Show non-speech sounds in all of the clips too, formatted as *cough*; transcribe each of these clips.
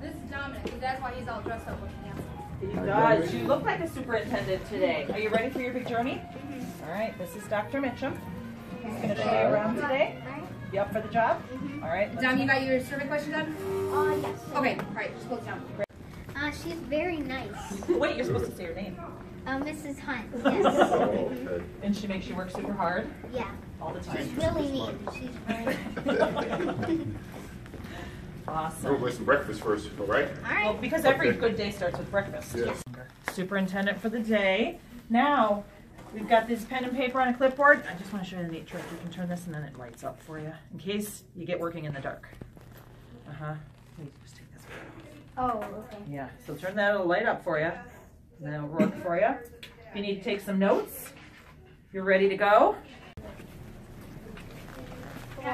This is Dominic. That's why he's all dressed up looking handsome. He does. You look like a superintendent today. Are you ready for your big journey? All right, this is Dr. Mitchem. He's going to show you around today. You up for the job? All right. let's Dom, you got your survey question done? Uh, yes. Okay, all right, just close down. Uh, she's very nice. Wait, you're supposed to say your name. Uh, Mrs. Hunt. *laughs* Yes. Oh, okay. And she makes you work super hard yeah. all the time. She's really neat. She's very. We'll Awesome. make some breakfast first, all right? All Well, right. because every Okay. good day starts with breakfast. Yes. Superintendent for the day. Now, we've got this pen and paper on a clipboard. I just want to show you the neat trick. You can turn this and then it lights up for you in case you get working in the dark. Uh huh. Wait, just take this. Oh, okay. Yeah, so turn that, it'll light up for you. Then it'll work for you. If you need to take some notes, you're ready to go.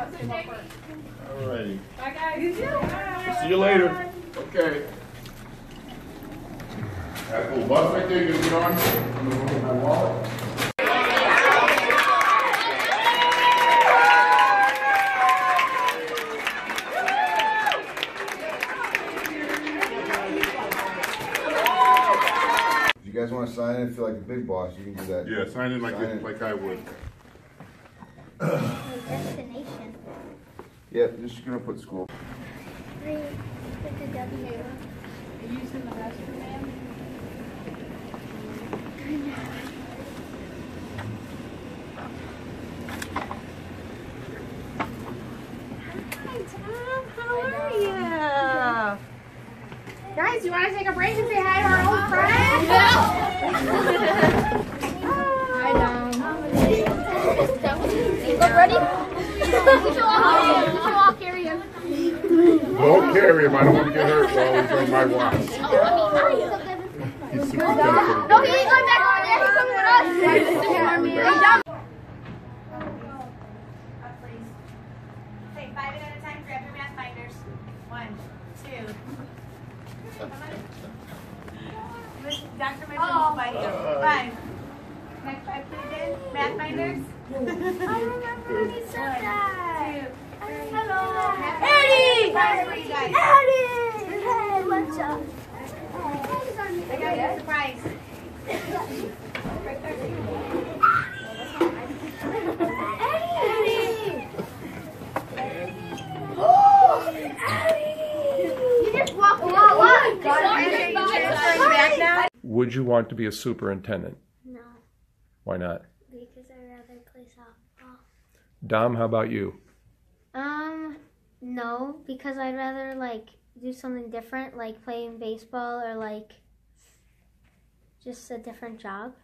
All righty. Bye, guys. See you later. Okay. That little bus right there, you gonna get on? I'm gonna look at my wallet. If you guys want to sign in, feel like a big boss, you can do that. Yeah, sign in like, Sign in. like I would. *clears throat* Yeah, just gonna put school. Three. Pick a W. Hi, Tom. How are you? Guys, you want to take a break and say hi to our old friend? hi, Dom. Look ready? We should all, we should all carry him. Don't carry him, I don't wanna get hurt while he's on my watch. *laughs* Oh, he's superintendent for No, he ain't going back over there. He's coming with us. Hey, Dom. Okay, five at a time, grab your math binders. One, two. Miss- Dr. Mitchell will find you. Five. Next five, put it in. Math binders. I remember when said that. Hello. Eddie! Surprise for you guys. Eddie! Hey, what's up? I got you a surprise. Eddie! Oh, Eddie! You just walked along. What? Transferring? Would you want to be a superintendent? No, Why not? because I'd rather play softball. Dom, how about you? Um, no, because I'd rather like do something different, like playing baseball or like just a different job.